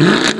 Grrrr!